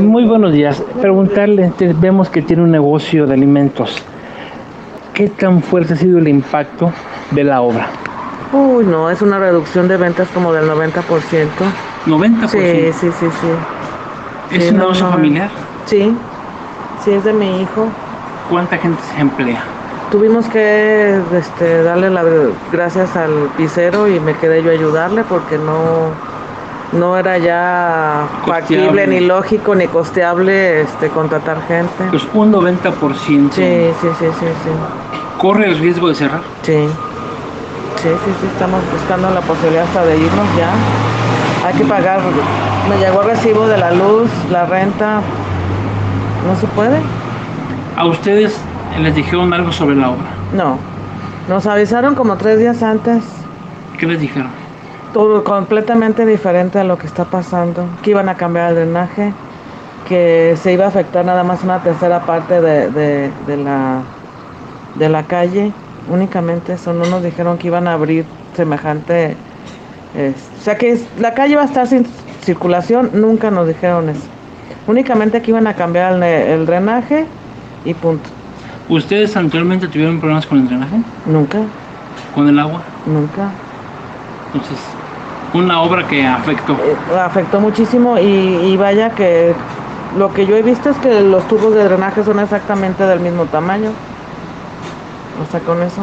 Muy buenos días. Preguntarle, te- vemos que tiene un negocio de alimentos. ¿Qué tan fuerte ha sido el impacto de la obra? Uy, no, es una reducción de ventas como del 90%. 90%. Sí, sí, sí, sí. ¿Es sí, un no, negocio no. familiar? Sí, sí, es de mi hijo. ¿Cuánta gente se emplea? Tuvimos que este, darle las gracias al pisero y me quedé yo a ayudarle porque no, no era ya factible, ni lógico, ni costeable este, contratar gente. Pues un 90%. Sí, sí, sí, sí, sí. ¿Corre el riesgo de cerrar? Sí. Sí, sí, sí, estamos buscando la posibilidad hasta de irnos ya. Hay que pagar. Me llegó el recibo de la luz, la renta. No se puede. ¿A ustedes les dijeron algo sobre la obra? No. Nos avisaron como tres días antes. ¿Qué les dijeron? Todo completamente diferente a lo que está pasando. Que iban a cambiar el drenaje. Que se iba a afectar nada más una tercera parte de, de- de la, de la calle. Únicamente eso. No nos dijeron que iban a abrir semejante. es- o sea que la calle va a estar sin circulación. Nunca nos dijeron eso. Únicamente que iban a cambiar el, el drenaje y punto. ¿Ustedes anteriormente tuvieron problemas con el drenaje? Nunca, ¿Con el agua? nunca. Entonces, una obra que afectó. Eh, afectó muchísimo y, y vaya que lo que yo he visto es que los tubos de drenaje son exactamente del mismo tamaño. O sea, con eso.